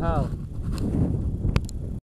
hell.